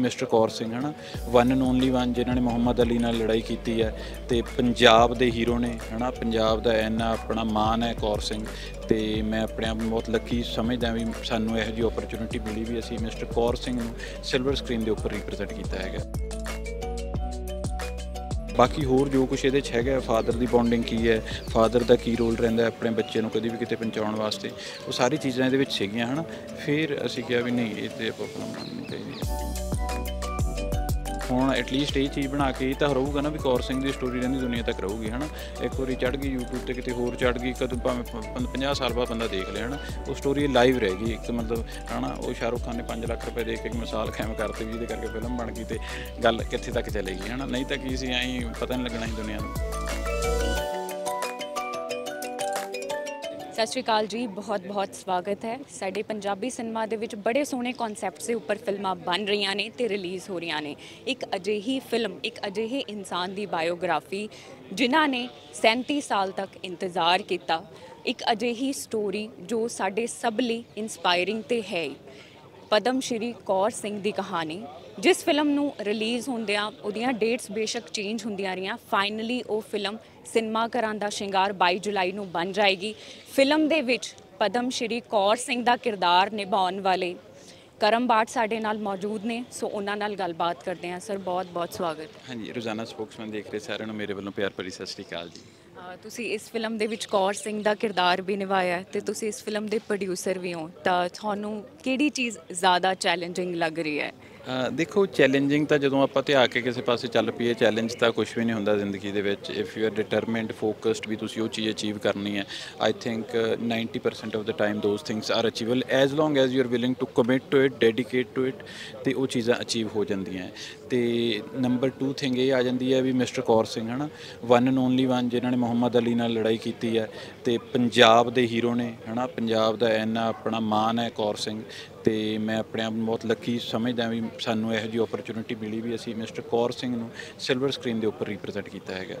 Mister Kaur Singh, ਹਨਾ? One and only one ਜਿਨ੍ਹਾਂ ਨੇ ਮੁਹੰਮਦ ਅਲੀ ਨਾਲ ਲੜਾਈ ਕੀਤੀ ਹੈ ਤੇ ਪੰਜਾਬ ਦੇ ਹੀਰੋ ਨੇ, ਹਨਾ? ਪੰਜਾਬ ਦਾ ਐਨਾ ਆਪਣਾ ਮਾਨ ਹੈ ਕੌਰ ਸਿੰਘ ਤੇ ਮੈਂ ਆਪਣੇ ਆਪ ਨੂੰ ਬਹੁਤ ਲੱਕੀ ਸਮਝਦਾ ਵੀ ਸਾਨੂੰ ਇਹੋ ਜੀ ਓਪਰਚੁਨਿਟੀ ਮਿਲੀ ਵੀ ਅਸੀਂ ਮਿਸਟਰ ਕੌਰ ਸਿੰਘ ਨੂੰ ਸਿਲਵਰ ਸਕਰੀਨ ਦੇ ਉੱਪਰ ਰਿਪਰੈਜ਼ੈਂਟ ਕੀਤਾ ਹੈਗਾ। ਬਾਕੀ ਹੋਰ ਜੋ ਕੁਝ ਇਹਦੇ 'ਚ ਹੈਗਾ ਫਾਦਰ ਦੀ ਬੌਂਡਿੰਗ ਕੀ ਹੈ ਫਾਦਰ ਦਾ ਕੀ ਰੋਲ ਰਹਿੰਦਾ ਆਪਣੇ ਬੱਚੇ ਨੂੰ ਕਦੇ ਵੀ ਕਿਤੇ ਪਹੁੰਚਾਉਣ ਵਾਸਤੇ, ਉਹ ਸਾਰੀ ਚੀਜ਼ਾਂ ਇਹਦੇ ਵਿੱਚ ਸੀਗੀਆਂ, ਹਨਾ? ਫਿਰ ਅਸੀਂ ਕਿਹਾ ਵੀ ਨਹੀਂ, ਇਹ ਤੇ ਆਪਾਂ ਆਪਣਾ ਮੰਨਣੀ ਚਾਹੀਦੀ ਹੈ ਹੁਣ ਐਟਲੀਸਟ ਇਹ ਚੀਜ਼ ਬਣਾ ਕੇ ਇਹ ਤਾਂ ਰਹੂਗਾ ਨਾ ਵੀ ਕੌਰ ਸਿੰਘ ਦੀ ਸਟੋਰੀ ਰਹਿੰਦੀ ਦੁਨੀਆ ਤੱਕ ਰਹੂਗੀ, ਹਨਾ? ਇੱਕ ਵਾਰੀ ਚੜ ਗਈ YouTube ਤੇ ਕਿਤੇ ਹੋਰ ਚੜ ਗਈ, ਕਦੋਂ ਭਾਵੇਂ 50 ਸਾਲ ਬਾਅਦ ਬੰਦਾ ਦੇਖ ਲਿਆ, ਹਨਾ? ਉਹ ਸਟੋਰੀ ਲਾਈਵ ਰਹੇਗੀ ਇੱਕ ਮਤਲਬ, ਹਨਾ? ਉਹ ਸ਼ਾਹਰੁਖ ਖਾਨ ਨੇ 5 ਲੱਖ ਰੁਪਏ ਦੇ ਕੇ ਇੱਕ ਮਿਸਾਲ ਕਾਇਮ ਕਰਤੀ ਜਿਹਦੇ ਕਰਕੇ ਫਿਲਮ ਬਣ ਗਈ ਤੇ ਗੱਲ ਕਿੱਥੇ ਤੱਕ ਚਲੇਗੀ, ਹਨਾ? ਨਹੀਂ ਤਾਂ ਕੀ ਸੀ, ਐਂ ਪਤਾ ਨਹੀਂ ਲੱਗਣਾ ਹੀ ਦੁਨੀਆ ਨੂੰ। ਸਤਿ ਸ਼੍ਰੀ ਅਕਾਲ ਜੀ, ਬਹੁਤ ਬਹੁਤ ਸਵਾਗਤ ਹੈ। ਸਾਡੇ ਪੰਜਾਬੀ ਸਿਨੇਮਾ ਦੇ ਵਿੱਚ ਬੜੇ ਸੋਹਣੇ ਕਨਸੈਪਟਸ ਦੇ ਉੱਪਰ ਫਿਲਮਾਂ ਬਣ ਰਹੀਆਂ ਨੇ ਤੇ ਰਿਲੀਜ਼ ਹੋ ਰਹੀਆਂ ਨੇ। ਇੱਕ ਅਜਿਹੀ ਫਿਲਮ ਇੱਕ ਅਜਿਹੇ ਇਨਸਾਨ ਦੀ ਬਾਇਓਗ੍ਰਾਫੀ ਜਿਨ੍ਹਾਂ ਨੇ 37 ਸਾਲ ਤੱਕ ਇੰਤਜ਼ਾਰ ਕੀਤਾ। ਇੱਕ ਅਜਿਹੀ ਸਟੋਰੀ ਜੋ ਸਾਡੇ ਸਭ ਲਈ ਇਨਸਪਾਇਰਿੰਗ ਤੇ ਹੈ ਹੀ। ਪਦਮ ਸ਼੍ਰੀ ਕੌਰ ਸਿੰਘ ਦੀ ਕਹਾਣੀ ਜਿਸ ਫਿਲਮ ਨੂੰ ਰਿਲੀਜ਼ ਹੁੰਦਿਆਂ ਉਹਦੀਆਂ ਡੇਟਸ ਬੇਸ਼ੱਕ ਚੇਂਜ ਹੁੰਦੀਆਂ ਰਹੀਆਂ ਫਾਈਨਲੀ ਉਹ ਫਿਲਮ ਸਿਨੇਮਾ ਘਰਾਂ ਦਾ ਸ਼ਿੰਗਾਰ 22 ਜੁਲਾਈ ਨੂੰ ਬਣ ਜਾਏਗੀ। ਫਿਲਮ ਦੇ ਵਿੱਚ ਪਦਮ ਸ਼੍ਰੀ ਕੌਰ ਸਿੰਘ ਦਾ ਕਿਰਦਾਰ ਨਿਭਾਉਣ ਵਾਲੇ ਕਰਮ ਬਾਟ ਸਾਡੇ ਨਾਲ ਮੌਜੂਦ ਨੇ ਸੋ ਉਹਨਾਂ ਨਾਲ ਗੱਲਬਾਤ ਕਰਦੇ ਹਾਂ। ਸਰ ਬਹੁਤ ਬਹੁਤ ਸਵਾਗਤ। ਹਾਂਜੀ ਰੋਜ਼ਾਨਾ ਸਪੋਕਸਮੈਨ ਦੇਖ ਰਹੇ ਸਾਰਿਆਂ ਨੂੰ ਮੇਰੇ ਵੱਲੋਂ ਪਿਆਰ ਭਰੀ ਸਤਿ ਸ਼੍ਰੀ ਅਕਾਲ ਜੀ। ਤੁਸੀਂ ਇਸ ਫਿਲਮ ਦੇ ਵਿੱਚ ਕੌਰ ਸਿੰਘ ਦਾ ਕਿਰਦਾਰ ਵੀ ਨਿਭਾਇਆ ਤੇ ਤੁਸੀਂ ਇਸ ਫਿਲਮ ਦੇ ਪ੍ਰੋਡਿਊਸਰ ਵੀ ਹੋ। ਤਾਂ ਤੁਹਾਨੂੰ ਕਿਹੜੀ ਚੀਜ਼ ਜ਼ਿਆਦਾ ਚੈਲੰਜਿੰਗ ਲੱਗ ਰਹੀ ਹੈ? ਦੇਖੋ ਚੈਲੰਜਿੰਗ ਤਾਂ ਜਦੋਂ ਆਪਾਂ ਧਿਆ ਕੇ ਕਿਸੇ ਪਾਸੇ ਚੱਲ ਪਈਏ ਚੈਲੰਜ ਤਾਂ ਕੁਝ ਵੀ ਨਹੀਂ ਹੁੰਦਾ ਜ਼ਿੰਦਗੀ ਦੇ ਵਿੱਚ। If you are determined focused ਵੀ ਤੁਸੀਂ ਉਹ ਚੀਜ਼ ਅਚੀਵ ਕਰਨੀ ਹੈ। I think 90% of the time those things are achievable as long as you are willing to commit to it dedicate to it ਤੇ ਉਹ ਚੀਜ਼ਾਂ ਅਚੀਵ ਹੋ ਜਾਂਦੀਆਂ ਤੇ ਨੰਬਰ 2 ਥਿੰਗ ਇਹ ਆ ਜਾਂਦੀ ਹੈ ਵੀ ਮਿਸਟਰ ਕੌਰ ਸਿੰਘ ਹਨਾ? ਵਨ ਐਂਡ ਓਨਲੀ ਵਨ ਜਿਨ੍ਹਾਂ ਨੇ ਮੁਹੰਮਦ ਅਲੀ ਨਾਲ ਲੜਾਈ ਕੀਤੀ ਹੈ ਤੇ ਪੰਜਾਬ ਦੇ ਹੀਰੋ ਨੇ ਹਨਾ? ਪੰਜਾਬ ਦਾ ਐਨਾ ਆਪਣਾ ਮਾਨ ਹੈ ਕੌਰ ਸਿੰਘ ਤੇ ਮੈਂ ਆਪਣੇ ਆਪ ਨੂੰ ਬਹੁਤ ਲੱਕੀ ਸਮਝਦਾ ਵੀ ਸਾਨੂੰ ਇਹੋ ਜੀ ਓਪਰਚੁਨਿਟੀ ਮਿਲੀ ਵੀ ਅਸੀਂ ਮਿਸਟਰ ਕੌਰ ਸਿੰਘ ਨੂੰ ਸਿਲਵਰ ਸਕਰੀਨ ਦੇ ਉੱਪਰ ਰਿਪਰੈਜ਼ੈਂਟ ਕੀਤਾ ਹੈਗਾ।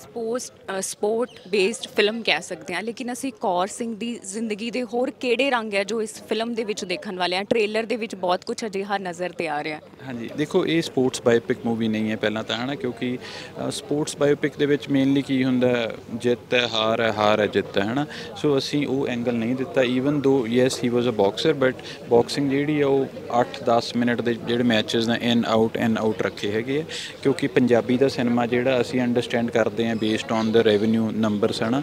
ਸਪੋਰਟ ਸਪੋਰਟ ਬੇਸਡ ਫਿਲਮ ਕਹਿ ਸਕਦੇ ਹਾਂ ਲੇਕਿਨ ਅਸੀਂ ਕੌਰ ਸਿੰਘ ਦੀ ਜ਼ਿੰਦਗੀ ਦੇ ਹੋਰ ਕਿਹੜੇ ਰੰਗ ਹੈ ਜੋ ਇਸ ਫਿਲਮ ਦੇ ਵਿੱਚ ਦੇਖਣ ਵਾਲੇ ਆ ਟ੍ਰੇਲਰ ਦੇ ਵਿੱਚ ਬਹੁਤ ਕੁਝ ਅਜਿਹਾ ਨਜ਼ਰ ਤੇ ਆ ਰਿਹਾ ਹਾਂਜੀ ਦੇਖੋ ਇਹ ਸਪੋਰਟਸ ਬਾਇਓਪਿਕ ਮੂਵੀ ਨਹੀਂ ਹੈ ਪਹਿਲਾਂ ਤਾਂ, ਹਨਾ? ਕਿਉਂਕਿ ਸਪੋਰਟਸ ਬਾਇਓਪਿਕ ਦੇ ਵਿੱਚ ਮੇਨਲੀ ਕੀ ਹੁੰਦਾ, ਜਿੱਤ ਹੈ, ਹਾਰ ਹੈ ਹਾਰ ਹੈ, ਜਿੱਤ ਹੈ, ਹਨਾ? ਸੋ ਅਸੀਂ ਉਹ ਐਂਗਲ ਨਹੀਂ ਦਿੱਤਾ even though yes he was a boxer but boxing ਜਿਹੜੀ ਆ, ਉਹ 8-10 ਮਿੰਟ ਦੇ ਜਿਹੜੇ ਮੈਚਸ ਨੇ ਇਨ ਆਊਟ ਇਨ ਆਊਟ ਰੱਖੇ ਹੈਗੇ ਆ। ਕਿਉਂਕਿ ਪੰਜਾਬੀ ਦਾ ਸਿਨੇਮਾ ਜਿਹੜਾ ਅਸੀਂ ਅੰਡਰਸਟੈਂਡ ਕਰਦੇ ਹਾਂ based on the revenue numbers ਹਨਾ?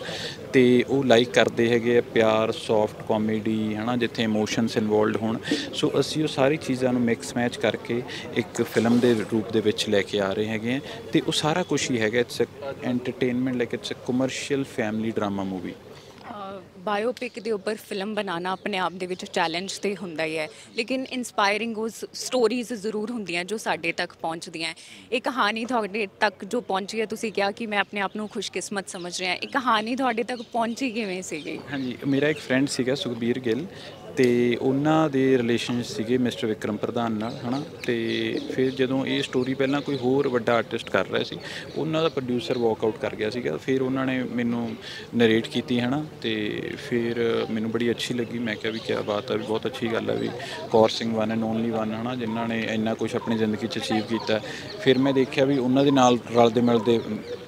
ਤੇ ਉਹ ਲਾਈਕ ਕਰਦੇ ਹੈਗੇ ਆ ਪਿਆਰ ਸੌਫਟ ਕਾਮੇਡੀ ਹਨਾ, ਜਿੱਥੇ ਇਮੋਸ਼ਨਸ ਇਨਵੋਲਡ ਹੋਣ। ਸੋ ਅਸੀਂ ਉਹ ਸਾਰੀ ਚੀਜ਼ਾਂ ਨੂੰ ਮਿਕਸ ਮੈਚ ਕਰਕੇ ਇੱਕ ਫਿਲਮ ਦੇ ਰੂਪ ਦੇ ਵਿੱਚ ਲੈ ਕੇ ਆ ਰਹੇ ਹੈਗੇ ਆ। ਤੇ ਉਹ ਸਾਰਾ ਕੁਝ ਹੀ ਹੈਗਾ it's entertainment like it's a commercial family drama movie biopic ਦੇ ਉੱਪਰ ਫਿਲਮ ਬਣਾਉਣਾ ਆਪਣੇ ਆਪ ਦੇ ਵਿੱਚ ਚੈਲੰਜ ਤੇ ਹੁੰਦਾ ਹੀ ਹੈ। ਲੇਕਿਨ ਇਨਸਪਾਇਰਿੰਗ ਉਹ ਸਟੋਰੀਜ਼ ਜ਼ਰੂਰ ਹੁੰਦੀਆਂ ਜੋ ਸਾਡੇ ਤੱਕ ਪਹੁੰਚਦੀਆਂ ਇਹ ਕਹਾਣੀ ਤੁਹਾਡੇ ਤੱਕ ਜੋ ਪਹੁੰਚੀ ਹੈ, ਤੁਸੀਂ ਕਿਹਾ ਕਿ ਮੈਂ ਆਪਣੇ ਆਪ ਨੂੰ ਖੁਸ਼ਕਿਸਮਤ ਸਮਝ ਰਿਹਾ ਇਹ ਕਹਾਣੀ ਤੁਹਾਡੇ ਤੱਕ ਪਹੁੰਚੀ ਕਿਵੇਂ ਸੀਗੀ? ਹਾਂਜੀ, ਮੇਰਾ ਇੱਕ ਫਰੈਂਡ ਸੀਗਾ, ਸੁਖਬੀਰ ਗਿੱਲ। ਤੇ ਉਹਨਾਂ ਦੇ ਰਿਲੇਸ਼ਨ ਸੀਗੇ ਮਿਸਟਰ ਵਿਕਰਮ ਪ੍ਰਧਾਨ ਨਾਲ, ਹਨਾ? ਤੇ ਫਿਰ ਜਦੋਂ ਇਹ ਸਟੋਰੀ ਪਹਿਲਾਂ ਕੋਈ ਹੋਰ ਵੱਡਾ ਆਰਟਿਸਟ ਕਰ ਰਿਹਾ ਸੀ, ਉਹਨਾਂ ਦਾ ਪ੍ਰੋਡਿਊਸਰ ਵਾਕਆਊਟ ਕਰ ਗਿਆ ਸੀਗਾ। ਫਿਰ ਉਹਨਾਂ ਨੇ ਮੈਨੂੰ ਨਰੇਟ ਕੀਤੀ, ਹਨਾ? ਤੇ ਫਿਰ ਮੈਨੂੰ ਬੜੀ ਅੱਛੀ ਲੱਗੀ। ਮੈਂ ਕਿਹਾ ਵੀ ਕੀ ਬਾਤ ਹੈ ਵੀ ਬਹੁਤ ਅੱਛੀ ਗੱਲ ਹੈ ਵੀ Kaur Singh one and only one ਹਨਾ? ਜਿਨ੍ਹਾਂ ਨੇ ਇੰਨਾ ਕੁਝ ਆਪਣੀ ਜ਼ਿੰਦਗੀ 'ਚ ਅਚੀਵ ਕੀਤਾ। ਫਿਰ ਮੈਂ ਦੇਖਿਆ ਵੀ ਉਹਨਾਂ ਦੇ ਨਾਲ ਰਲਦੇ ਮਿਲਦੇ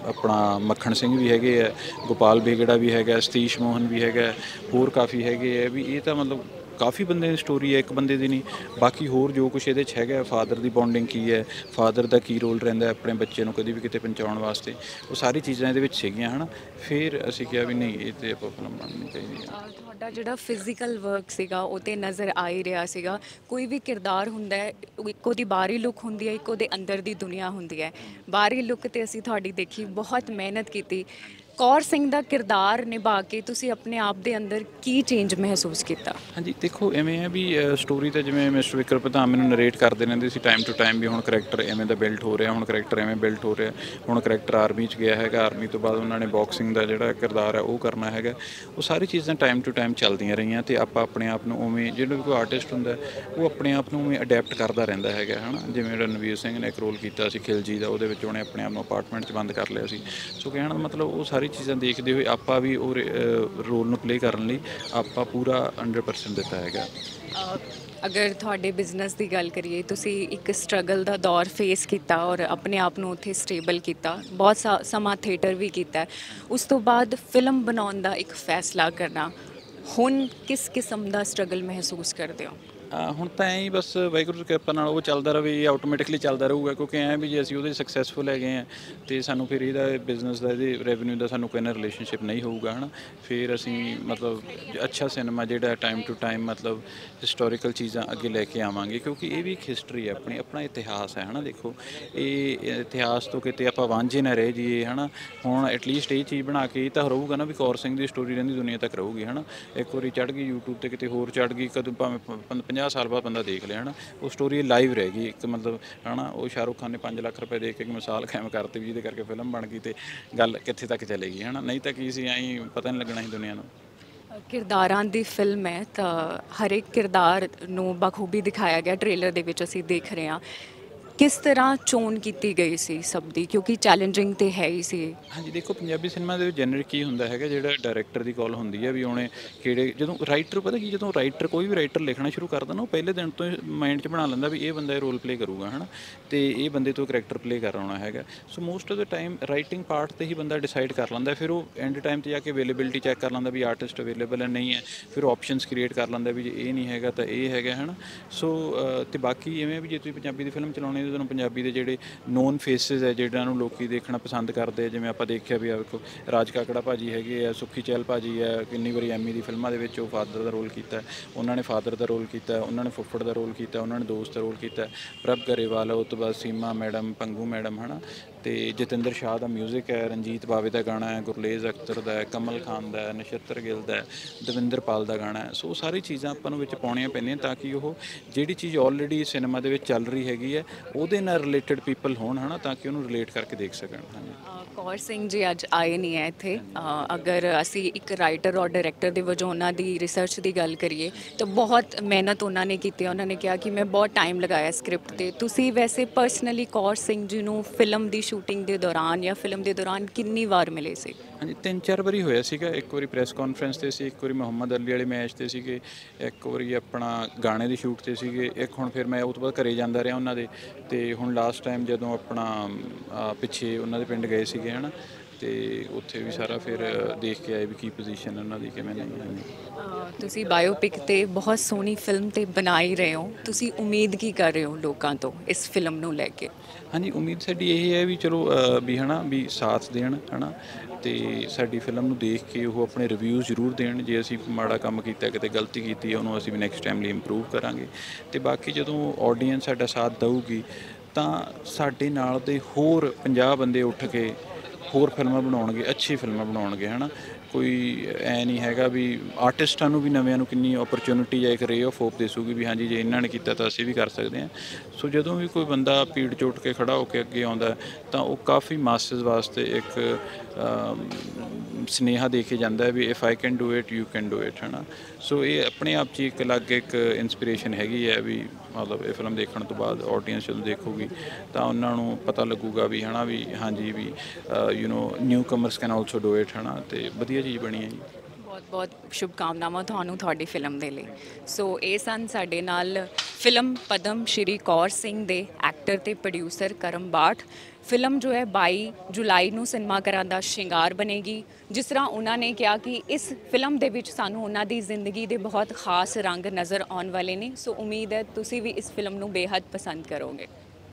ਆਪਣਾ ਮੱਖਣ ਸਿੰਘ ਵੀ ਹੈਗੇ ਆ, ਗੋਪਾਲ ਬੇਗੜਾ ਵੀ ਹੈਗਾ, ਸਤੀਸ਼ ਮੋਹਨ ਵੀ ਹੈਗਾ, ਹੋਰ ਕਾਫੀ ਹੈਗੇ ਆ। ਵੀ ਇਹ ਤਾਂ ਮਤਲਬ ਕਾਫੀ ਬੰਦੇ ਦੀ ਸਟੋਰੀ ਹੈ, ਇੱਕ ਬੰਦੇ ਦੀ ਨਹੀਂ। ਬਾਕੀ ਹੋਰ ਜੋ ਕੁਝ ਇਹਦੇ 'ਚ ਹੈਗਾ ਫਾਦਰ ਦੀ ਬੌਂਡਿੰਗ ਕੀ ਹੈ ਫਾਦਰ ਦਾ ਕੀ ਰੋਲ ਰਹਿੰਦਾ ਆਪਣੇ ਬੱਚੇ ਨੂੰ ਕਦੀ ਵੀ ਕਿਤੇ ਪਹੁੰਚਾਉਣ ਵਾਸਤੇ, ਉਹ ਸਾਰੀ ਚੀਜ਼ਾਂ ਇਹਦੇ ਵਿੱਚ ਸੀਗੀਆਂ ਹਨਾ। ਫਿਰ ਅਸੀਂ ਕਿਹਾ ਵੀ ਨਹੀਂ, ਇਹ ਤੇ ਆਪਾਂ ਫਿਲਮ ਬਣਨੀ ਚਾਹੀਦੀ। ਹੈ ਤੁਹਾਡਾ ਜਿਹੜਾ ਫਿਜ਼ੀਕਲ ਵਰਕ ਸੀਗਾ, ਉਹ ਤੇ ਨਜ਼ਰ ਆ ਹੀ ਰਿਹਾ ਸੀਗਾ। ਕੋਈ ਵੀ ਕਿਰਦਾਰ ਹੁੰਦਾ ਹੈ, ਉਹ ਇੱਕ ਬਾਹਰੀ ਲੁੱਕ ਹੁੰਦੀ ਹੈ, ਇੱਕ ਉਹਦੇ ਅੰਦਰ ਦੀ ਦੁਨੀਆ ਹੁੰਦੀ ਹੈ। ਬਾਹਰੀ ਲੁੱਕ ਤੇ ਅਸੀਂ ਤੁਹਾਡੀ ਦੇਖੀ, ਬਹੁਤ ਮਿਹਨਤ ਕੀਤੀ। ਕੌਰ ਸਿੰਘ ਦਾ ਕਿਰਦਾਰ ਨਿਭਾ ਕੇ ਤੁਸੀਂ ਆਪਣੇ ਆਪ ਦੇ ਅੰਦਰ ਕੀ ਚੇਂਜ ਮਹਿਸੂਸ ਕੀਤਾ? ਹਾਂਜੀ, ਦੇਖੋ, ਐਵੇਂ ਹੈ ਵੀ ਸਟੋਰੀ ਤਾਂ ਜਿਵੇਂ ਮਿਸਟਰ ਵਿਕਰ ਪ੍ਰਧਾਨ ਮੈਨੂੰ ਨਰੇਟ ਕਰਦੇ ਰਹਿੰਦੇ ਸੀ ਟਾਈਮ ਟੂ ਟਾਈਮ ਵੀ ਹੁਣ ਕਰੈਕਟਰ ਐਵੇਂ ਦਾ ਬਿਲਡ ਹੋ ਰਿਹਾ, ਹੁਣ ਕਰੈਕਟਰ ਐਵੇਂ ਬਿਲਡ ਹੋ ਰਿਹਾ, ਹੁਣ ਕਰੈਕਟਰ ਆਰਮੀ 'ਚ ਗਿਆ ਹੈਗਾ ਆਰਮੀ ਤੋਂ ਬਾਅਦ ਉਹਨਾਂ ਨੇ ਬਾਕਸਿੰਗ ਦਾ ਜਿਹੜਾ ਕਿਰਦਾਰ ਹੈ ਉਹ ਕਰਨਾ ਹੈਗਾ। ਉਹ ਸਾਰੀ ਚੀਜ਼ਾਂ ਟਾਈਮ ਟੂ ਟਾਈਮ ਚੱਲਦੀਆਂ ਰਹੀਆਂ ਤੇ ਆਪਾਂ ਆਪਣੇ ਆਪ ਨੂੰ ਉਵੇਂ ਜਿਹੜਾ ਵੀ ਕੋਈ ਆਰਟਿਸਟ ਹੁੰਦਾ, ਉਹ ਆਪਣੇ ਆਪ ਨੂੰ ਉਵੇਂ ਅਡੈਪਟ ਕਰਦਾ ਰਹਿੰਦਾ ਹੈਗਾ, ਹਨਾ? ਜਿਵੇਂ ਰਣਵੀਰ ਸਿੰਘ ਨੇ ਇੱਕ ਰੋਲ ਕੀਤਾ ਸੀ ਖਿਲਜੀ ਦਾ, ਉਹਦੇ ਵਿੱਚ ਉਹਨੇ ਆਪਣੇ ਆਪ ਨੂੰ ਅਪਾਰਟਮੈਂਟ 'ਚ ਬੰਦ ਕਰ ਲਿਆ ਸੀ। ਸੋ ਕਹਿਣ ਦਾ ਮਤਲਬ ਉਹ ਸਾਰੀ ਚੀਜ਼ਾਂ ਦੇਖਦੇ ਹੋਏ ਆਪਾਂ ਵੀ ਉਹ ਰੋਲ ਨੂੰ ਪਲੇ ਕਰਨ ਲਈ ਆਪਾਂ ਪੂਰਾ 100% ਦਿੱਤਾ ਹੈਗਾ। ਅਗਰ ਤੁਹਾਡੇ ਬਿਜ਼ਨਸ ਦੀ ਗੱਲ ਕਰੀਏ, ਤੁਸੀਂ ਇੱਕ ਸਟਰਗਲ ਦਾ ਦੌਰ ਫੇਸ ਕੀਤਾ ਔਰ ਆਪਣੇ ਆਪ ਨੂੰ ਉੱਥੇ ਸਟੇਬਲ ਕੀਤਾ, ਬਹੁਤ ਸਾ- ਸਮਾਂ ਥੀਏਟਰ ਵੀ ਕੀਤਾ, ਉਸ ਤੋਂ ਬਾਅਦ ਫਿਲਮ ਬਣਾਉਣ ਦਾ ਇੱਕ ਫੈਸਲਾ ਕਰਨਾ, ਹੁਣ ਕਿਸ ਕਿਸਮ ਦਾ ਸਟਰਗਲ ਮਹਿਸੂਸ ਕਰਦੇ ਹੋ? ਹੁਣ ਤਾਂ ਐਂ ਹੀ ਬਸ ਵਾਹਿਗੁਰੂ ਦੀ ਕਿਰਪਾ ਨਾਲ ਉਹ ਚੱਲਦਾ ਰਹੇ ਆਟੋਮੈਟਿਕਲੀ ਚੱਲਦਾ ਰਹੂਗਾ, ਕਿਉਂਕਿ ਐਂ ਵੀ ਜੇ ਅਸੀਂ ਉਹਦੇ ਸਕਸੈਸਫੁਲ ਹੈਗੇ ਆ ਤੇ ਸਾਨੂੰ ਫਿਰ ਇਹਦਾ ਬਿਜ਼ਨਸ ਦਾ, ਇਹਦੇ ਰੈਵਨਿਊ ਦਾ ਸਾਨੂੰ ਕੋਈ ਨਾ ਰਿਲੇਸ਼ਨਸ਼ਿਪ ਨਹੀਂ ਹੋਊਗਾ, ਹਨਾ? ਫਿਰ ਅਸੀਂ ਮਤਲਬ ਅੱਛਾ ਸਿਨੇਮਾ ਜਿਹੜਾ ਟਾਈਮ ਟੂ ਟਾਈਮ ਮਤਲਬ ਹਿਸਟੋਰੀਕਲ ਚੀਜ਼ਾਂ ਅੱਗੇ ਲੈ ਕੇ ਆਵਾਂਗੇ, ਕਿਉਂਕਿ ਇਹ ਵੀ ਇੱਕ ਹਿਸਟਰੀ ਹੈ ਆਪਣੀ, ਆਪਣਾ ਇਤਿਹਾਸ ਹੈ, ਹਨਾ? ਦੇਖੋ, ਇਹ ਇਤਿਹਾਸ ਤੋਂ ਕਿਤੇ ਆਪਾਂ ਵਾਂਝੇ ਨਾ ਰਹਿ ਜਾਈਏ, ਹਨਾ? ਹੁਣ ਐਟਲੀਸਟ ਇਹ ਚੀਜ਼ ਬਣਾ ਕੇ ਇਹ ਤਾਂ ਰਹੂਗਾ ਨਾ ਵੀ ਕੌਰ ਸਿੰਘ ਦੀ ਸਟੋਰੀ ਰਹਿੰਦੀ, ਦੁਨੀਆ ਤੱਕ ਰਹੂਗੀ, ਹਨਾ? ਇੱਕ ਵਾਰੀ ਚੜ ਗਈ YouTube ਤੇ, ਕਿਤੇ ਹੋਰ ਚੜ ਗਈ, ਕਦੋਂ ਭਾਵੇਂ 50 ਸਾਲ ਬਾਅਦ ਬੰਦਾ ਦੇਖ ਲਿਆ, ਹਨਾ? ਉਹ ਸਟੋਰੀ ਲਾਈਵ ਰਹਿ ਗਈ, ਇੱਕ ਮਤਲਬ, ਹਨਾ? ਉਹ ਸ਼ਾਹਰੁਖ ਖਾਨ ਨੇ 5 ਲੱਖ ਰੁਪਏ ਦੇ ਕੇ ਇੱਕ ਮਿਸਾਲ ਕਾਇਮ ਕਰਤੀ ਵੀ ਜਿਹਦੇ ਕਰਕੇ ਫਿਲਮ ਬਣ ਗਈ ਤੇ ਗੱਲ ਕਿੱਥੇ ਤੱਕ ਚਲੇਗੀ, ਹਨਾ? ਨਹੀਂ ਤਾਂ ਕੀ ਸੀ, ਐਂ ਪਤਾ ਨਹੀਂ ਲੱਗਣਾ ਸੀ ਦੁਨੀਆ ਨੂੰ। ਕਿਰਦਾਰਾਂ ਦੀ ਫਿਲਮ ਹੈ ਤਾਂ ਹਰ ਇੱਕ ਕਿਰਦਾਰ ਨੂੰ ਬਖੂਬੀ ਦਿਖਾਇਆ ਗਿਆ ਟ੍ਰੇਲਰ ਦੇ ਵਿੱਚ ਅਸੀਂ ਦੇਖ ਰਹੇ ਹਾਂ। ਕਿਸ ਤਰ੍ਹਾਂ ਚੋਣ ਕੀਤੀ ਗਈ ਸੀ ਸਭ ਦੀ? ਕਿਉਂਕਿ ਚੈਲੰਜਿੰਗ ਤੇ ਹੈ ਹੀ ਸੀ। ਹਾਂਜੀ ਦੇਖੋ ਪੰਜਾਬੀ ਸਿਨੇਮਾ ਦੇ ਵਿੱਚ ਜਨਰਲ ਕੀ ਹੁੰਦਾ ਹੈਗਾ ਜਿਹੜਾ ਡਾਇਰੈਕਟਰ ਦੀ ਕਾਲ ਹੁੰਦੀ ਹੈ ਵੀ ਉਹਨੇ ਕਿਹੜੇ ਜਦੋਂ ਰਾਈਟਰ ਪਤਾ ਕੀ ਜਦੋਂ ਰਾਈਟਰ ਕੋਈ ਵੀ ਰਾਈਟਰ ਲਿਖਣਾ ਸ਼ੁਰੂ ਕਰਦਾ ਨਾ ਉਹ ਪਹਿਲੇ ਦਿਨ ਤੋਂ ਮਾਈਂਡ 'ਚ ਬਣਾ ਲੈਂਦਾ ਵੀ ਇਹ ਬੰਦਾ ਇਹ ਰੋਲ ਪਲੇ ਕਰੂਗਾ ਹਨਾ? ਤੇ ਇਹ ਬੰਦੇ ਤੋਂ ਕਰੈਕਟਰ ਪਲੇ ਕਰਾਉਣਾ ਹੈਗਾ। So most of the time writing part ਤੇ ਹੀ ਬੰਦਾ ਡਿਸਾਈਡ ਕਰ ਲੈਂਦਾ ਫਿਰ ਉਹ ਐਂਡ ਟਾਈਮ ਤੇ ਜਾ ਕੇ ਅਵੇਲੇਬਿਲਟੀ ਚੈੱਕ ਕਰ ਲੈਂਦਾ ਵੀ ਆਰਟਿਸਟ ਅਵੇਲੇਬਲ ਹੈ ਨਹੀਂ ਹੈ। ਫਿਰ ਆਪਸ਼ਨਸ ਕ੍ਰੀਏਟ ਕਰ ਲੈਂਦਾ ਵੀ ਜੇ ਇਹ ਨਹੀਂ ਹੈਗਾ ਤਾਂ ਇਹ ਹੈਗਾ ਹਨਾ? ਸੋ ਅ, ਤੇ ਬਾਕੀ ਐਵੇਂ ਵੀ ਜੇ ਤੁਸੀਂ ਪੰਜਾਬੀ ਦੀ ਫਿਲਮ ਚਲਾਉਣੀ ਹੈ ਤੁਹਾਨੂੰ ਪੰਜਾਬੀ ਦੇ ਜਿਹੜੇ ਨੋਨ ਫੇਸਿਸ ਹੈ ਜਿਹਨਾਂ ਨੂੰ ਲੋਕੀ ਦੇਖਣਾ ਪਸੰਦ ਕਰਦੇ ਆ, ਜਿਵੇਂ ਆਪਾਂ ਦੇਖਿਆ ਵੀ ਆ ਵੇਖੋ ਰਾਜ ਕਾਕੜਾ ਭਾਜੀ ਹੈਗੇ ਆ ਸੁੱਖੀ ਚਹਿਲ ਭਾਜੀ ਹੈ ਕਿੰਨੀ ਵਾਰੀ ਐਮੀ ਦੀ ਫਿਲਮਾਂ ਦੇ ਵਿੱਚ ਉਹ ਫਾਦਰ ਦਾ ਰੋਲ ਕੀਤਾ ਉਹਨਾਂ ਨੇ ਫਾਦਰ ਦਾ ਰੋਲ ਕੀਤਾ ਉਹਨਾਂ ਨੇ ਫੁੱਫੜ ਦਾ ਰੋਲ ਕੀਤਾ ਉਹਨਾਂ ਨੇ ਦੋਸਤ ਦਾ ਰੋਲ ਕੀਤਾ ਪ੍ਰਭ ਗਰੇਵਾਲ ਉਹ ਤੋਂ ਬਾਅਦ ਸੀਮਾ ਮੈਡਮ ਪੰਗੂ ਮੈਡਮ ਹਨਾ? ਤੇ ਜਤਿੰਦਰ ਸ਼ਾਹ ਦਾ 뮤직 ਹੈ ਰਣਜੀਤ ਬਾਵੇ ਦਾ ਗਾਣਾ ਹੈ ਗੁਰਲੇਜ਼ ਅਖਤਰ ਦਾ ਹੈ ਕਮਲ ਖਾਨ ਦਾ ਹੈ ਨਛੱਤਰ ਗਿੱਲ ਦਾ ਹੈ ਦਵਿੰਦਰ ਪਾਲ ਦਾ ਗਾਣਾ ਹੈ। ਸੋ ਉਹ ਸਾਰੀ ਚੀਜ਼ਾਂ ਆਪਾਂ ਨੂੰ ਵਿੱਚ ਪਾਉਣੀਆਂ ਪੈਂਦੀਆਂ ਤਾਂ ਕਿ ਉਹ ਜਿਹੜੀ ਚੀਜ਼ ਆਲਰੇਡੀ ਸਿਨੇਮਾ ਦੇ ਵਿੱਚ ਚੱਲ ਰਹੀ ਹੈਗੀ ਹੈ ਉਹਦੇ ਨਾਲ ਰਿਲੇਟਡ ਪੀਪਲ ਹੋਣ ਹਨਾ ਤਾਂ ਕਿ ਉਹਨੂੰ ਰਿਲੇਟ ਕਰਕੇ ਦੇਖ ਸਕਣ। ਹਾਂਜੀ। ਅ, ਕੌਰ ਸਿੰਘ ਜੀ ਅੱਜ ਆਏ ਨਹੀਂ ਹੈ ਇੱਥੇ। ਅਗਰ ਅਸੀਂ ਇੱਕ ਰਾਈਟਰ ਔਰ ਡਾਇਰੈਕਟਰ ਦੇ ਵਜੋਂ ਉਹਨਾਂ ਦੀ ਰਿਸਰਚ ਦੀ ਗੱਲ ਕਰੀਏ ਤਾਂ ਬਹੁਤ ਮਿਹਨਤ ਉਹਨਾਂ ਨੇ ਕੀਤੀ ਹੈ। ਉਹਨਾਂ ਨੇ ਕਿਹਾ ਕਿ ਮੈਂ ਬਹੁਤ ਟਾਈਮ ਲਗਾਇਆ ਸਕ੍ਰਿਪਟ ਤੇ। ਤੁਸੀਂ ਵੈਸੇ ਪਰਸਨਲੀ ਕੌਰ ਸਿੰਘ ਜੀ ਨੂੰ ਫਿਲਮ ਦੀ ਸ਼ੂਟਿੰਗ ਦੇ ਦੌਰਾਨ ਜਾਂ ਫਿਲਮ ਦੇ ਦੌਰਾਨ ਕਿੰਨੀ ਵਾਰ ਮਿਲੇ ਸੀ? ਹਾਂਜੀ, ਤਿੰਨ ਚਾਰ ਵਾਰੀ ਹੋਇਆ ਸੀਗਾ। ਇੱਕ ਵਾਰੀ ਪ੍ਰੈਸ ਕਾਨਫਰੰਸ ਤੇ ਸੀ, ਇੱਕ ਵਾਰੀ ਮੁਹੰਮਦ ਅਲੀ ਵਾਲੇ ਮੈਚ ਤੇ ਸੀਗੇ, ਇੱਕ ਵਾਰੀ ਆਪਣਾ ਗਾਣੇ ਦੀ ਸ਼ੂਟ ਤੇ ਸੀਗੇ, ਇੱਕ ਹੁਣ ਫਿਰ ਮੈਂ ਉਹ ਤੋਂ ਬਾਅਦ ਘਰੇ ਜਾਂਦਾ ਰਿਹਾ ਉਹਨਾਂ ਦੇ। ਤੇ ਹੁਣ ਲਾਸਟ ਟਾਈਮ ਜਦੋਂ ਆਪਣਾ ਪਿੱਛੇ ਉਹਨਾਂ ਦੇ ਪਿੰਡ ਗਏ ਸੀਗੇ, ਹਨਾ ਤੇ ਉੱਥੇ ਵੀ ਸਾਰਾ ਫਿਰ ਦੇਖ ਕੇ ਆਏ ਵੀ ਕੀ ਪੋਜੀਸ਼ਨ ਉਹਨਾਂ ਦੀ ਕਿਵੇਂ ਨਹੀਂ ਅ, ਤੁਸੀਂ ਬਾਇਓਪਿਕ ਤੇ ਬਹੁਤ ਸੋਹਣੀ ਫਿਲਮ ਤੇ ਬਣਾ ਹੀ ਰਹੇ ਹੋ। ਤੁਸੀਂ ਉਮੀਦ ਕੀ ਕਰ ਰਹੇ ਹੋ ਲੋਕਾਂ ਤੋਂ ਇਸ ਫਿਲਮ ਨੂੰ ਲੈ ਕੇ? ਹਾਂਜੀ ਉਮੀਦ ਸਾਡੀ ਇਹ ਹੈ ਵੀ ਚਲੋ ਵੀ ਹਨਾ ਵੀ ਸਾਥ ਦੇਣ ਹਨਾ। ਤੇ ਸਾਡੀ ਫਿਲਮ ਨੂੰ ਦੇਖ ਕੇ ਉਹ ਆਪਣੇ ਰਿਵਿਊ ਜ਼ਰੂਰ ਦੇਣ। ਜੇ ਅਸੀਂ ਮਾੜਾ ਕੰਮ ਕੀਤਾ ਕਿਤੇ ਗਲਤੀ ਕੀਤੀ ਹੈ ਉਹਨੂੰ ਅਸੀਂ ਵੀ ਨੈਕਸਟ ਟਾਈਮ ਲਈ ਇੰਪਰੂਵ ਕਰਾਂਗੇ। ਤੇ ਬਾਕੀ ਜਦੋਂ ਆਡੀਅנס ਸਾਡਾ ਸਾਥ ਦਊਗੀ ਤਾਂ ਸਾਡੇ ਨਾਲ ਦੇ ਹੋਰ 50 ਬੰਦੇ ਉੱਠ ਕੇ ਹੋਰ ਫਿਲਮਾਂ ਬਣਾਉਣਗੇ ਅੱਛੀ ਫਿਲਮਾਂ ਬਣਾਉਣਗੇ ਹਨਾ? ਕੋਈ ਐ ਨਹੀਂ ਹੈਗਾ ਵੀ ਆਰਟਿਸਟਾਂ ਨੂੰ ਵੀ ਨਵਿਆਂ ਨੂੰ ਕਿੰਨੀ ਓਪਰਚੁਨਿਟੀ ਜਾਂ ਇੱਕ ਰੇ ਆਫ ਹੋਪ ਦੇਸੂਗੀ ਵੀ ਹਾਂਜੀ ਜੇ ਇਹਨਾਂ ਨੇ ਕੀਤਾ ਤਾਂ ਅਸੀਂ ਵੀ ਕਰ ਸਕਦੇ ਹਾਂ। ਸੋ ਜਦੋਂ ਵੀ ਕੋਈ ਬੰਦਾ ਪੀੜ ਚੋਟ ਕੇ ਖੜਾ ਹੋ ਕੇ ਅੱਗੇ ਆਉਂਦਾ ਤਾਂ ਉਹ ਕਾਫੀ ਮਾਸਸ ਵਾਸਤੇ ਇੱਕ ਅਮ, ਸਨੇਹਾ ਦੇ ਕੇ ਜਾਂਦਾ ਹੈ ਵੀ if I can do it you can do it ਹਨਾ? ਸੋ ਇਹ ਆਪਣੇ ਆਪ 'ਚ ਇੱਕ ਅਲੱਗ ਇੱਕ ਇਨਸਪੀਰੇਸ਼ਨ ਹੈਗੀ ਹੈ ਵੀ ਮਤਲਬ ਇਹ ਫਿਲਮ ਦੇਖਣ ਤੋਂ ਬਾਅਦ ਆਡੀਅנס ਜਦੋਂ ਦੇਖੂਗੀ ਤਾਂ ਉਹਨਾਂ ਨੂੰ ਪਤਾ ਲੱਗੂਗਾ ਵੀ ਹਨਾ ਵੀ ਹਾਂਜੀ ਵੀ you know newcomers can also do it ਹਨਾ ਤੇ ਵਧੀਆ ਚੀਜ਼ ਬਣੀ ਹੈ ਜੀ। ਬਹੁਤ ਬਹੁਤ ਸ਼ੁਭਕਾਮਨਾਵਾਂ ਤੁਹਾਨੂੰ ਤੁਹਾਡੀ ਫਿਲਮ ਦੇ ਲਈ। ਸੋ ਇਹ ਸਨ ਸਾਡੇ ਨਾਲ ਫਿਲਮ ਪਦਮ ਸ਼੍ਰੀ ਕੌਰ ਸਿੰਘ ਦੇ ਐਕਟਰ ਤੇ ਪ੍ਰੋਡਿਊਸਰ ਕਰਮ ਬਾਠ। ਫਿਲਮ ਜੋ ਹੈ 22 ਜੁਲਾਈ ਨੂੰ ਸਿਨੇਮਾ ਘਰਾਂ ਦਾ ਸ਼ਿੰਗਾਰ ਬਣੇਗੀ। ਜਿਸ ਤਰ੍ਹਾਂ ਉਹਨਾਂ ਨੇ ਕਿਹਾ ਕਿ ਇਸ ਫਿਲਮ ਦੇ ਵਿੱਚ ਸਾਨੂੰ ਉਹਨਾਂ ਦੀ ਜ਼ਿੰਦਗੀ ਦੇ ਬਹੁਤ ਖਾਸ ਰੰਗ ਨਜ਼ਰ ਆਉਣ ਵਾਲੇ ਨੇ। ਸੋ ਉਮੀਦ ਹੈ ਤੁਸੀਂ ਵੀ ਇਸ ਫਿਲਮ ਨੂੰ ਬੇਹੱਦ ਪਸੰਦ ਕਰੋਗੇ।